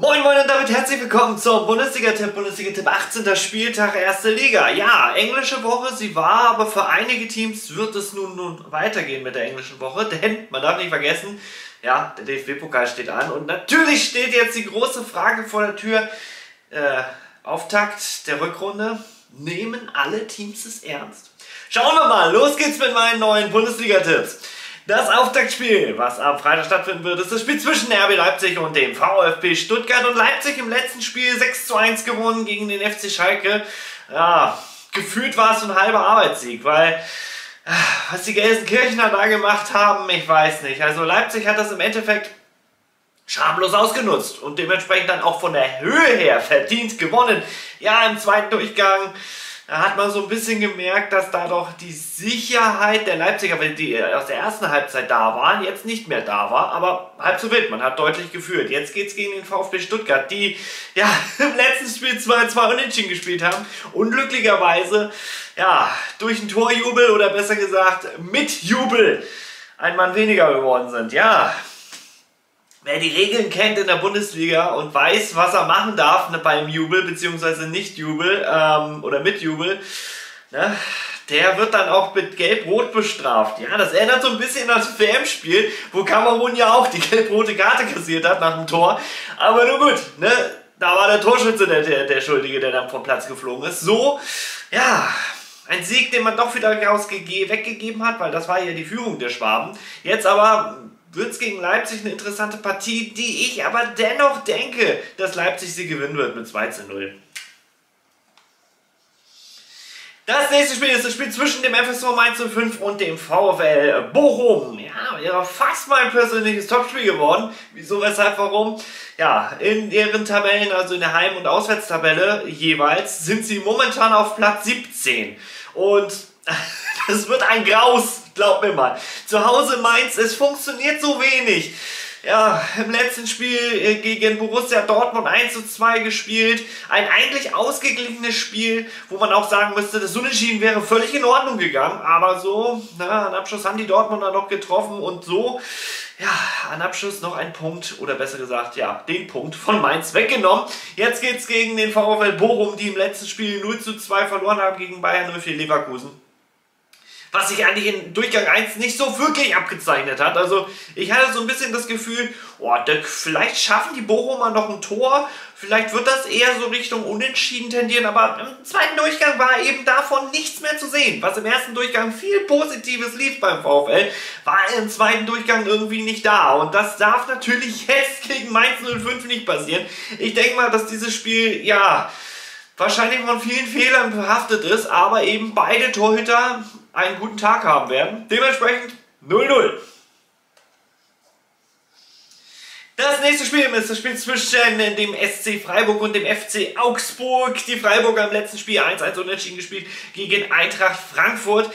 Moin Moin und damit herzlich willkommen zum Bundesliga-Tipp, Bundesliga-Tipp 18. Spieltag, erste Liga. Ja, englische Woche, sie war, aber für einige Teams wird es nun, nun weitergehen mit der englischen Woche, denn man darf nicht vergessen, ja, der DFB-Pokal steht an und natürlich steht jetzt die große Frage vor der Tür, äh, Auftakt der Rückrunde, nehmen alle Teams es ernst? Schauen wir mal, los geht's mit meinen neuen Bundesliga-Tipps. Das Auftaktspiel, was am Freitag stattfinden wird, ist das Spiel zwischen RB Leipzig und dem VfB Stuttgart. Und Leipzig im letzten Spiel 6 zu 1 gewonnen gegen den FC Schalke. Ja, gefühlt war es ein halber Arbeitssieg, weil äh, was die Gelsenkirchener da gemacht haben, ich weiß nicht. Also Leipzig hat das im Endeffekt schamlos ausgenutzt und dementsprechend dann auch von der Höhe her verdient gewonnen. Ja, im zweiten Durchgang da hat man so ein bisschen gemerkt, dass da doch die Sicherheit der Leipziger, die äh, aus der ersten Halbzeit da waren, jetzt nicht mehr da war. Aber halb so wild, man hat deutlich geführt. Jetzt geht es gegen den VfB Stuttgart, die ja im letzten Spiel 2-2 unentschieden gespielt haben. Unglücklicherweise, ja, durch einen Torjubel oder besser gesagt mit Jubel ein Mann weniger geworden sind. Ja, Wer die Regeln kennt in der Bundesliga und weiß, was er machen darf ne, beim Jubel bzw. Nicht-Jubel ähm, oder mit Jubel, ne, der wird dann auch mit Gelb-Rot bestraft. Ja, das erinnert so ein bisschen an das WM-Spiel, wo Kamerun ja auch die gelb-rote Karte kassiert hat nach dem Tor. Aber nur gut, ne, da war der Torschütze der, der, der Schuldige, der dann vom Platz geflogen ist. So, ja, ein Sieg, den man doch wieder weggegeben hat, weil das war ja die Führung der Schwaben. Jetzt aber wird es gegen Leipzig eine interessante Partie, die ich aber dennoch denke, dass Leipzig sie gewinnen wird mit 2 zu 0. Das nächste Spiel ist das Spiel zwischen dem FSV Mainz 05 und dem VfL Bochum. Ja, wäre fast mein persönliches Topspiel geworden. Wieso, weshalb, warum? Ja, in ihren Tabellen, also in der Heim- und Auswärtstabelle jeweils, sind sie momentan auf Platz 17. Und das wird ein Graus, glaub mir mal. Zu Hause Mainz, es funktioniert so wenig. Ja, im letzten Spiel äh, gegen Borussia Dortmund 1 zu 2 gespielt. Ein eigentlich ausgeglichenes Spiel, wo man auch sagen müsste, das Unentschieden wäre völlig in Ordnung gegangen. Aber so, na, an Abschluss haben die Dortmunder noch getroffen und so, ja, an Abschluss noch ein Punkt, oder besser gesagt, ja, den Punkt von Mainz weggenommen. Jetzt geht's gegen den VfL Bochum, die im letzten Spiel 0 zu 2 verloren haben gegen Bayern 04 Leverkusen was sich eigentlich in Durchgang 1 nicht so wirklich abgezeichnet hat. Also ich hatte so ein bisschen das Gefühl, oh, vielleicht schaffen die Bochumer noch ein Tor, vielleicht wird das eher so Richtung Unentschieden tendieren, aber im zweiten Durchgang war eben davon nichts mehr zu sehen. Was im ersten Durchgang viel Positives lief beim VfL, war im zweiten Durchgang irgendwie nicht da. Und das darf natürlich jetzt gegen Mainz 05 nicht passieren. Ich denke mal, dass dieses Spiel, ja wahrscheinlich von vielen Fehlern behaftet ist, aber eben beide Torhüter einen guten Tag haben werden. Dementsprechend 0-0. Das nächste Spiel ist das Spiel zwischen dem SC Freiburg und dem FC Augsburg. Die Freiburger im letzten Spiel 1-1 unentschieden gespielt gegen Eintracht Frankfurt.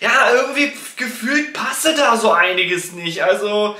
Ja, irgendwie gefühlt passe da so einiges nicht. Also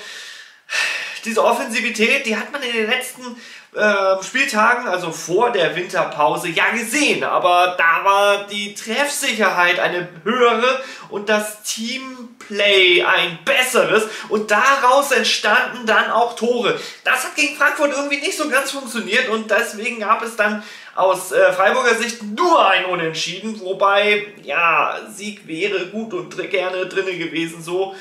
diese Offensivität, die hat man in den letzten äh, Spieltagen, also vor der Winterpause, ja gesehen. Aber da war die Treffsicherheit eine höhere und das Teamplay ein besseres. Und daraus entstanden dann auch Tore. Das hat gegen Frankfurt irgendwie nicht so ganz funktioniert und deswegen gab es dann aus äh, Freiburger Sicht nur ein Unentschieden, wobei, ja, Sieg wäre gut und gerne drinne gewesen, so.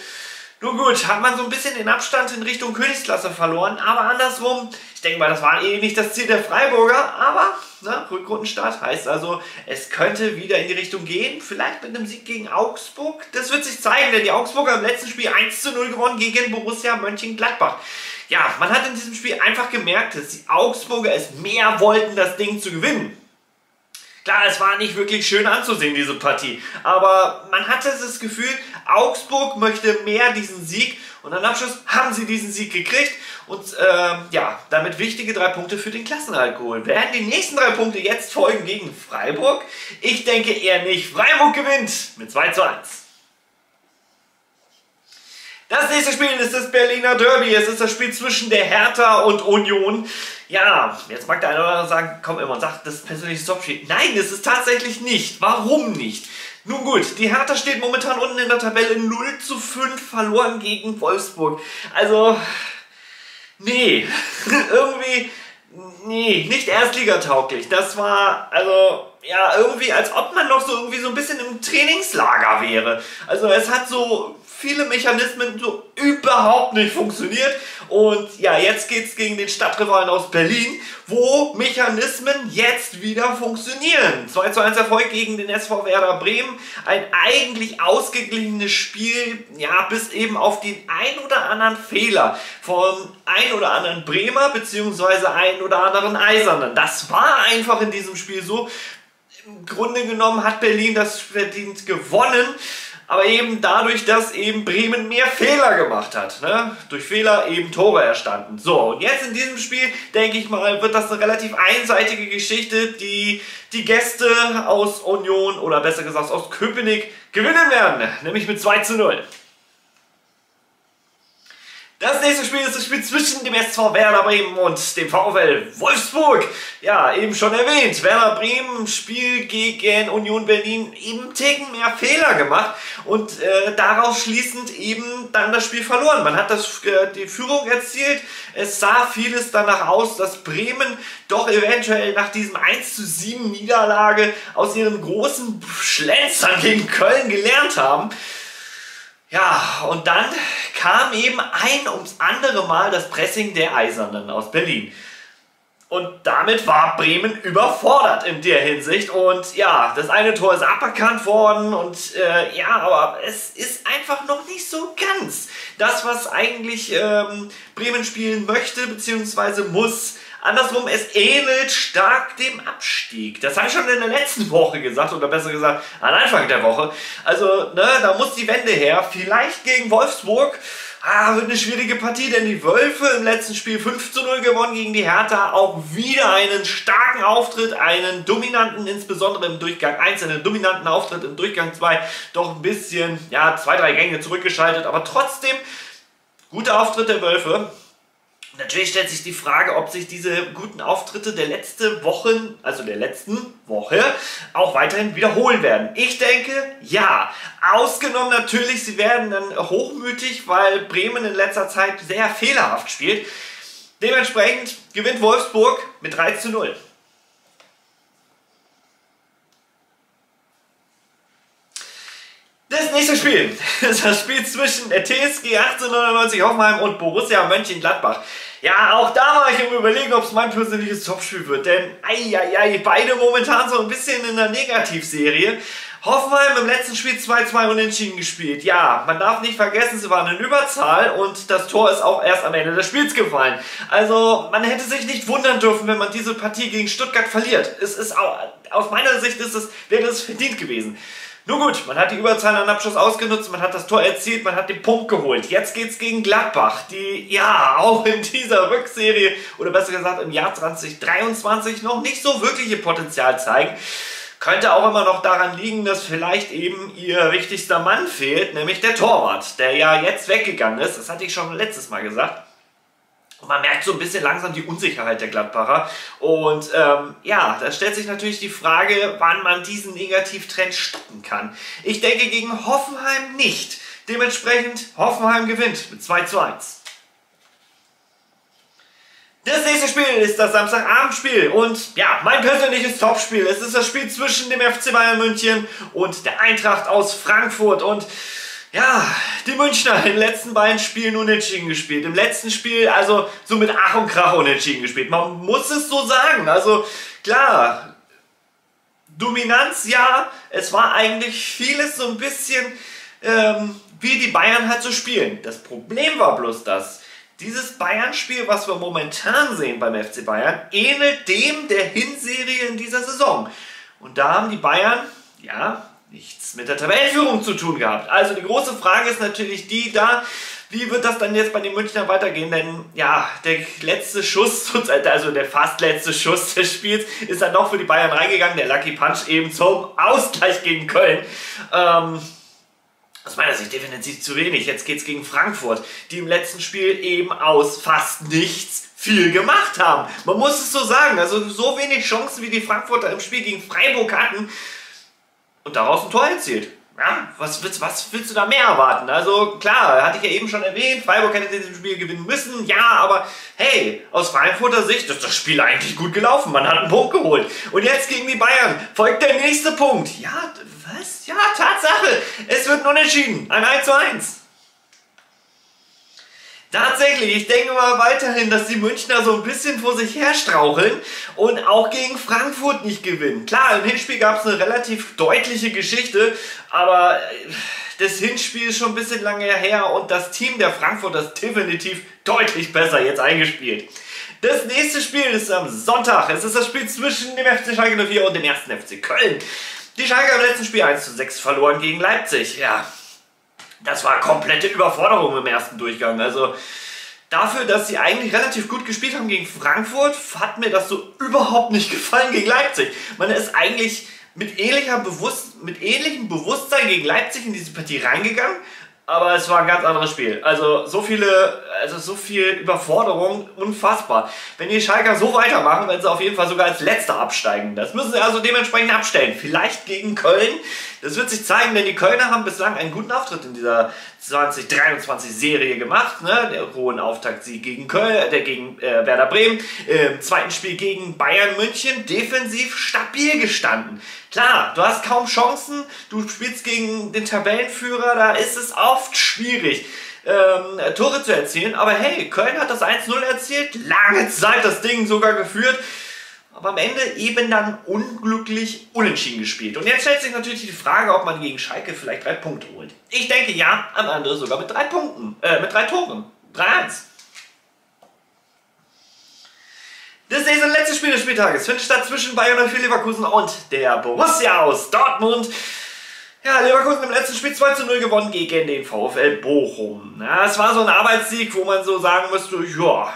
Nun gut, hat man so ein bisschen den Abstand in Richtung Königsklasse verloren, aber andersrum, ich denke mal, das war eh nicht das Ziel der Freiburger, aber ne, Rückrundenstart heißt also, es könnte wieder in die Richtung gehen, vielleicht mit einem Sieg gegen Augsburg. Das wird sich zeigen, denn die Augsburger im letzten Spiel 1 zu 0 gewonnen gegen Borussia Mönchengladbach. Ja, man hat in diesem Spiel einfach gemerkt, dass die Augsburger es mehr wollten, das Ding zu gewinnen. Klar, es war nicht wirklich schön anzusehen, diese Partie. Aber man hatte das Gefühl, Augsburg möchte mehr diesen Sieg. Und am Abschluss haben sie diesen Sieg gekriegt. Und ähm, ja, damit wichtige drei Punkte für den Klassenerhalt geholt. Werden die nächsten drei Punkte jetzt folgen gegen Freiburg? Ich denke eher nicht. Freiburg gewinnt mit 2 zu 1. Das nächste Spiel ist das Berliner Derby. Es ist das Spiel zwischen der Hertha und Union. Ja, jetzt mag der eine oder andere sagen, komm immer und sagt, das ist persönliches. Nein, es ist tatsächlich nicht. Warum nicht? Nun gut, die Hertha steht momentan unten in der Tabelle 0 zu 5 verloren gegen Wolfsburg. Also, nee, irgendwie Nee, nicht erstligatauglich. Das war, also, ja, irgendwie, als ob man noch so irgendwie so ein bisschen im Trainingslager wäre. Also es hat so viele Mechanismen so überhaupt nicht funktioniert. Und ja, jetzt geht es gegen den Stadtrivalen aus Berlin, wo Mechanismen jetzt wieder funktionieren. 2 zu 1 Erfolg gegen den SV Werder Bremen. Ein eigentlich ausgeglichenes Spiel, ja, bis eben auf den ein oder anderen Fehler von ein oder anderen Bremer beziehungsweise ein oder anderen Eisernen. Das war einfach in diesem Spiel so. Im Grunde genommen hat Berlin das verdient gewonnen aber eben dadurch, dass eben Bremen mehr Fehler gemacht hat. Ne? Durch Fehler eben Tore erstanden. So, und jetzt in diesem Spiel, denke ich mal, wird das eine relativ einseitige Geschichte, die die Gäste aus Union oder besser gesagt aus Köpenick gewinnen werden, nämlich mit 2 zu 0. Das nächste Spiel ist das Spiel zwischen dem SV Werder Bremen und dem VfL Wolfsburg. Ja, eben schon erwähnt. Werder Bremen Spiel gegen Union Berlin eben Ticken mehr Fehler gemacht und äh, daraus schließend eben dann das Spiel verloren. Man hat das, äh, die Führung erzielt. Es sah vieles danach aus, dass Bremen doch eventuell nach diesem 1 zu 7 Niederlage aus ihren großen Schlänzern gegen Köln gelernt haben. Ja, und dann kam eben ein ums andere Mal das Pressing der Eisernen aus Berlin. Und damit war Bremen überfordert in der Hinsicht. Und ja, das eine Tor ist aberkannt worden. Und äh, ja, aber es ist einfach noch nicht so ganz das, was eigentlich ähm, Bremen spielen möchte bzw. muss. Andersrum, es ähnelt stark dem Abstieg. Das habe ich schon in der letzten Woche gesagt, oder besser gesagt, am Anfang der Woche. Also, ne, da muss die Wende her. Vielleicht gegen Wolfsburg. Ah, wird eine schwierige Partie, denn die Wölfe im letzten Spiel 5 zu 0 gewonnen gegen die Hertha. Auch wieder einen starken Auftritt, einen dominanten, insbesondere im Durchgang 1, einen dominanten Auftritt im Durchgang 2. Doch ein bisschen, ja, zwei, drei Gänge zurückgeschaltet, aber trotzdem guter Auftritt der Wölfe. Natürlich stellt sich die Frage, ob sich diese guten Auftritte der letzten Wochen, also der letzten Woche, auch weiterhin wiederholen werden. Ich denke, ja. Ausgenommen natürlich, sie werden dann hochmütig, weil Bremen in letzter Zeit sehr fehlerhaft spielt. Dementsprechend gewinnt Wolfsburg mit 3 zu 0. Das nächste Spiel ist das Spiel zwischen der TSG 1899 Hoffenheim und Borussia Mönchengladbach. Ja, auch da war ich im Überlegen, ob es mein persönliches Topspiel wird, denn ei, beide momentan so ein bisschen in der Negativserie. Hoffenheim im letzten Spiel 2-2 unentschieden gespielt. Ja, man darf nicht vergessen, sie waren in Überzahl und das Tor ist auch erst am Ende des Spiels gefallen. Also, man hätte sich nicht wundern dürfen, wenn man diese Partie gegen Stuttgart verliert. Es ist auch, aus meiner Sicht ist es, wäre es verdient gewesen. Nun gut, man hat die Überzahl an Abschluss ausgenutzt, man hat das Tor erzielt, man hat den Punkt geholt. Jetzt geht es gegen Gladbach, die ja auch in dieser Rückserie oder besser gesagt im Jahr 2023 noch nicht so wirklich ihr Potenzial zeigen. Könnte auch immer noch daran liegen, dass vielleicht eben ihr wichtigster Mann fehlt, nämlich der Torwart, der ja jetzt weggegangen ist. Das hatte ich schon letztes Mal gesagt. Und man merkt so ein bisschen langsam die Unsicherheit der Gladbacher. Und ähm, ja, da stellt sich natürlich die Frage, wann man diesen Negativtrend stoppen kann. Ich denke gegen Hoffenheim nicht. Dementsprechend Hoffenheim gewinnt mit 2 zu 1. Das nächste Spiel ist das Samstagabendspiel und ja, mein persönliches Topspiel. Es ist das Spiel zwischen dem FC Bayern München und der Eintracht aus Frankfurt und ja, die Münchner in den letzten beiden Spielen unentschieden gespielt. Im letzten Spiel also so mit Ach und Krach unentschieden gespielt. Man muss es so sagen. Also klar, Dominanz ja, es war eigentlich vieles so ein bisschen ähm, wie die Bayern halt so spielen. Das Problem war bloß das. Dieses Bayern-Spiel, was wir momentan sehen beim FC Bayern, ähnelt dem der Hinserie in dieser Saison. Und da haben die Bayern, ja, nichts mit der Tabellenführung zu tun gehabt. Also die große Frage ist natürlich die da, wie wird das dann jetzt bei den Münchnern weitergehen? Denn ja, der letzte Schuss, also der fast letzte Schuss des Spiels, ist dann doch für die Bayern reingegangen. Der Lucky Punch eben zum Ausgleich gegen Köln. Ähm, aus meiner Sicht definitiv zu wenig. Jetzt geht es gegen Frankfurt, die im letzten Spiel eben aus fast nichts viel gemacht haben. Man muss es so sagen. Also so wenig Chancen, wie die Frankfurter im Spiel gegen Freiburg hatten, und daraus ein Tor erzielt. ja, was willst, was willst du da mehr erwarten? Also klar, hatte ich ja eben schon erwähnt, Freiburg hätte dieses Spiel gewinnen müssen, ja, aber hey, aus Frankfurter Sicht ist das Spiel eigentlich gut gelaufen, man hat einen Punkt geholt. Und jetzt gegen die Bayern folgt der nächste Punkt. Ja, was? Ja, Tatsache, es wird nun entschieden, ein 1 zu 1. Tatsächlich, ich denke mal weiterhin, dass die Münchner so ein bisschen vor sich her straucheln und auch gegen Frankfurt nicht gewinnen. Klar, im Hinspiel gab es eine relativ deutliche Geschichte, aber äh, das Hinspiel ist schon ein bisschen lange her und das Team der Frankfurter ist definitiv deutlich besser jetzt eingespielt. Das nächste Spiel ist am Sonntag. Es ist das Spiel zwischen dem FC Schalke 04 und dem 1. FC Köln. Die Schalke haben im letzten Spiel 1 zu 6 verloren gegen Leipzig. Ja, das war komplette Überforderung im ersten Durchgang. Also dafür, dass sie eigentlich relativ gut gespielt haben gegen Frankfurt, hat mir das so überhaupt nicht gefallen gegen Leipzig. Man ist eigentlich mit, ähnlicher Bewusst mit ähnlichem Bewusstsein gegen Leipzig in diese Partie reingegangen aber es war ein ganz anderes Spiel. Also so viele, also so viel Überforderung, unfassbar. Wenn die Schalker so weitermachen, werden sie auf jeden Fall sogar als Letzter absteigen. Das müssen sie also dementsprechend abstellen. Vielleicht gegen Köln. Das wird sich zeigen, denn die Kölner haben bislang einen guten Auftritt in dieser 2023-Serie gemacht. Ne? Der hohen Auftaktsieg gegen Köln, der gegen äh, Werder Bremen. Im zweiten Spiel gegen Bayern München defensiv stabil gestanden. Klar, du hast kaum Chancen, du spielst gegen den Tabellenführer, da ist es oft schwierig. Ähm, Tore zu erzielen, aber hey, Köln hat das 1-0 erzielt, lange Zeit das Ding sogar geführt aber am Ende eben dann unglücklich unentschieden gespielt. Und jetzt stellt sich natürlich die Frage, ob man gegen Schalke vielleicht drei Punkte holt. Ich denke ja, am Ende sogar mit drei Punkten, äh, mit drei Toren. 3-1. Das nächste letzte Spiel des Spieltages findet statt zwischen Bayern 04 Leverkusen und der Borussia aus Dortmund. Ja, Leverkusen im letzten Spiel 2 zu 0 gewonnen gegen den VfL Bochum. Ja, es war so ein Arbeitssieg, wo man so sagen müsste, ja,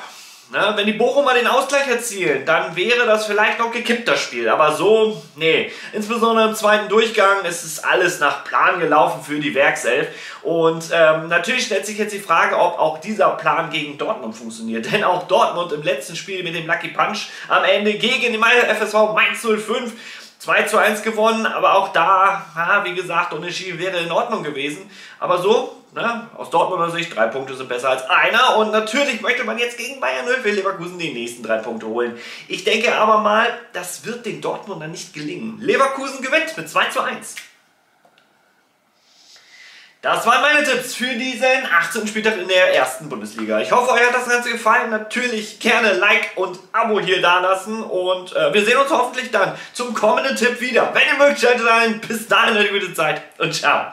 Ne? Wenn die Bochumer den Ausgleich erzielen, dann wäre das vielleicht noch gekippt, das Spiel. Aber so, nee. Insbesondere im zweiten Durchgang ist es alles nach Plan gelaufen für die Werkself. Und ähm, natürlich stellt sich jetzt die Frage, ob auch dieser Plan gegen Dortmund funktioniert. Denn auch Dortmund im letzten Spiel mit dem Lucky Punch am Ende gegen den FSV Mainz 05 2 zu 1 gewonnen, aber auch da, ja, wie gesagt, Unentschieden wäre in Ordnung gewesen. Aber so, ne, aus Dortmunder Sicht, drei Punkte sind besser als einer. Und natürlich möchte man jetzt gegen Bayern 0 für Leverkusen die nächsten drei Punkte holen. Ich denke aber mal, das wird den Dortmunder nicht gelingen. Leverkusen gewinnt mit 2 zu 1. Das waren meine Tipps für diesen 18. Spieltag in der ersten Bundesliga. Ich hoffe, euch hat das Ganze gefallen. Natürlich gerne Like und Abo hier da lassen. Und äh, wir sehen uns hoffentlich dann zum kommenden Tipp wieder. Wenn ihr mögt, schaltet ein. Bis dahin eine gute Zeit und ciao.